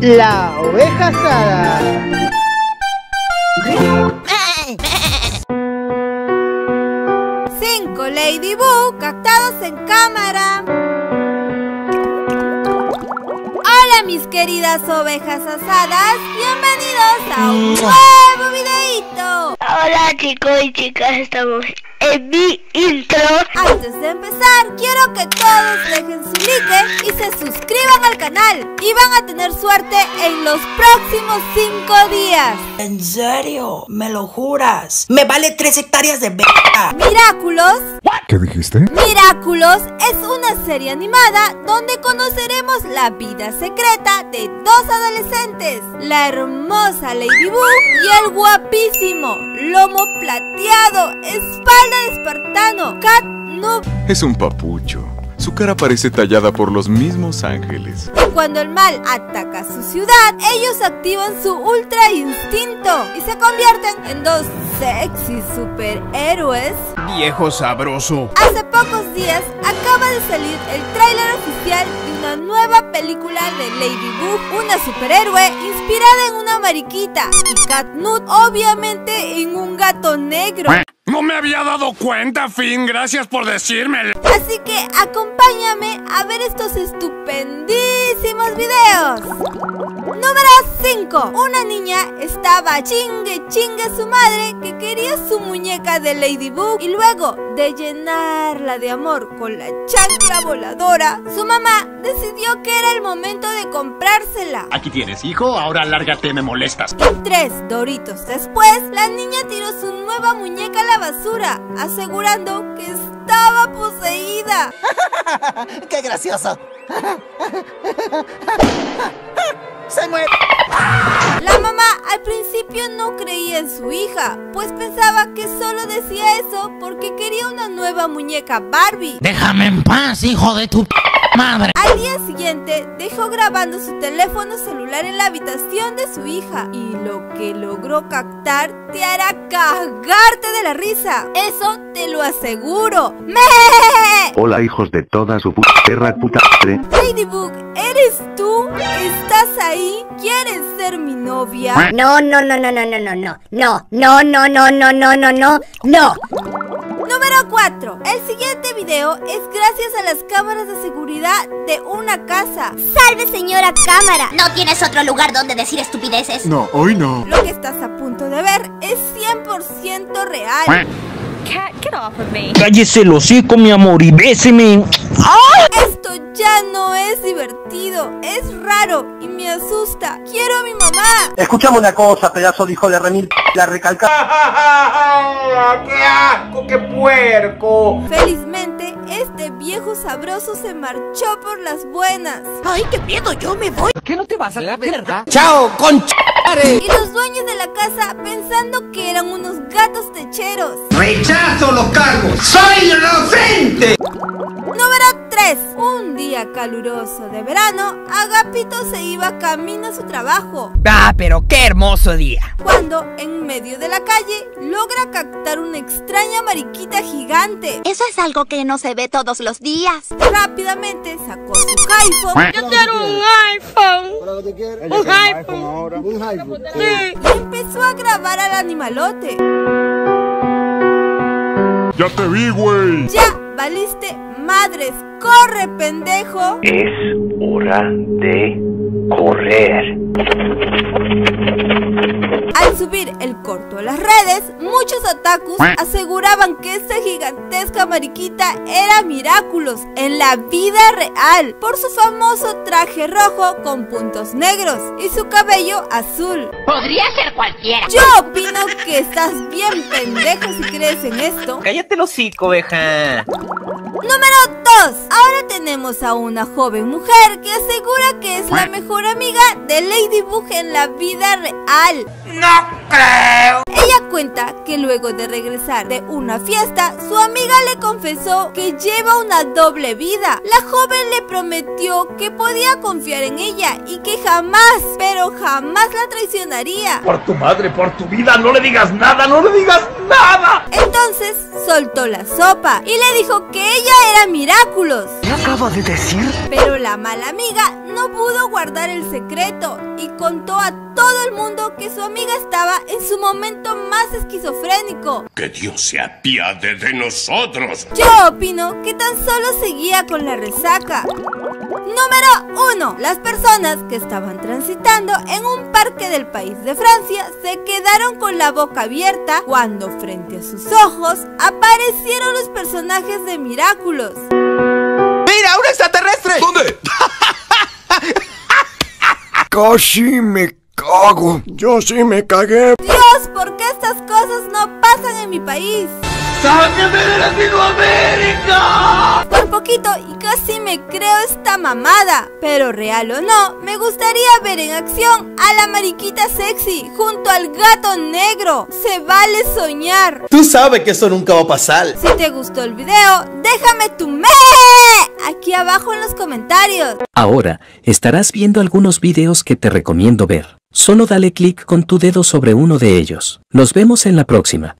La oveja asada. Cinco Ladybug captados en cámara. Hola mis queridas ovejas asadas, bienvenidos a un nuevo videito. Hola chicos y chicas, estamos en mi intro. Antes de empezar, quiero que todos dejen su like y se suscriban al canal. Y van a tener suerte en los próximos 5 días. ¿En serio? ¿Me lo juras? Me vale 3 hectáreas de verga. Miraculos. ¿Qué dijiste? Miraculos es una serie animada donde conoceremos la vida secreta de dos adolescentes, la hermosa Ladybug y el guapísimo, lomo plateado, espalda de espartano, Cat Noob. Es un papucho. Su cara parece tallada por los mismos ángeles. Y cuando el mal ataca su ciudad, ellos activan su ultra instinto y se convierten en dos sexy superhéroes. Viejo sabroso. Hace pocos días acaba de salir el tráiler oficial de una nueva película de Ladybug, una superhéroe inspirada en una mariquita y Cat Nut obviamente en un gato negro. No me había dado cuenta, Finn. Gracias por decirme. Así que acompáñame a ver estos estupendísimos videos. Número 5. Una niña estaba chingue chingue su madre que quería su muñeca de Ladybug y luego de llenarla de amor con la chancla voladora, su mamá decidió que era el momento de comprársela. Aquí tienes, hijo. Ahora lárgate, me molestas. Y tres doritos después, la niña tiró su nueva muñeca a la basura, asegurando que estaba poseída. ¡Qué gracioso! ¡Se mueve! La mamá al principio no creía en su hija, pues pensaba que solo decía eso porque quería una nueva muñeca Barbie. Déjame en paz, hijo de tu madre. Al día siguiente dejó grabando su teléfono celular en la habitación de su hija y lo que logró captar te hará cagarte de la risa. Eso te lo aseguro. ¡Me! Hola hijos de toda su puta perra puta madre. Ladybug, ¿eres tú? ¿Estás ahí? ¿Quieres ser mi novia? No, no, no, no, no, no, no, no, no, no, no, no, no, no, no, no, no. Número 4. El siguiente video es gracias a las cámaras de seguridad de una casa. Salve señora cámara. ¿No tienes otro lugar donde decir estupideces? No, hoy no. Lo que estás a punto de ver es 100% real. Cállese el hocico, mi amor, y béseme. Esto ya no es divertido, es raro y me asusta. Quiero a mi mamá. Escuchame una cosa, pedazo de hijo de remil... La recalca... ¡Qué asco, qué puerco! Felizmente, este viejo sabroso se marchó por las buenas. Ay, qué miedo, yo me voy. Chao, concha. Y los dueños de la casa pensando que eran unos gatos techeros. ¡Rechazo los cargos! ¡Soy inocente! Número 3. Un día caluroso de verano, Agapito se iba camino a su trabajo. Ah, pero qué hermoso día. Cuando, en medio de la calle, logra captar una extraña mariquita gigante. Eso es algo que no se ve todos los días. Rápidamente sacó su iPhone Yo quiero un iPhone. Un iPhone ahora. Un iPhone. y empezó a grabar al animalote. Ya te vi, güey. Ya, valiste madres, corre pendejo. Es hora de correr. Al subir el corto a las redes, muchos otakus aseguraban que esta gigantesca mariquita era Miraculous en la vida real por su famoso traje rojo con puntos negros y su cabello azul. Podría ser cualquiera. Yo opino que estás bien pendejo si crees en esto. Cállate el hocico, oveja. Número 2. Ahora tenemos a una joven mujer que asegura que es la mejor amiga de Ladybug en la vida real. ¡No creo! Ella cuenta que luego de regresar de una fiesta, su amiga le confesó que lleva una doble vida. La joven le prometió que podía confiar en ella y que jamás, pero jamás la traicionaría. Por tu madre, por tu vida, no le digas nada, no le digas nada. Entonces soltó la sopa y le dijo que ella era Miraculous. ¿Qué acaba de decir? Pero la mala amiga no pudo guardar el secreto y contó a todo el mundo que su amiga estaba en su momento más esquizofrénico. Que Dios se apiade de nosotros. Yo opino que tan solo seguía con la resaca. Número 1. Las personas que estaban transitando en un parque del país de Francia se quedaron con la boca abierta cuando frente a sus ojos aparecieron los personajes de Miraculous. ¿Dónde? Casi me cago. Yo sí me cagué. Dios, ¿por qué estas cosas no pasan en mi país? ¡Sáqueme de Latinoamérica! Por poquito y casi me creo esta mamada. Pero real o no, me gustaría ver en acción a la mariquita sexy junto al gato negro. Se vale soñar. Tú sabes que eso nunca va a pasar. Si te gustó el video, déjame tu me aquí abajo en los comentarios. Ahora, estarás viendo algunos videos que te recomiendo ver. Solo dale clic con tu dedo sobre uno de ellos. Nos vemos en la próxima.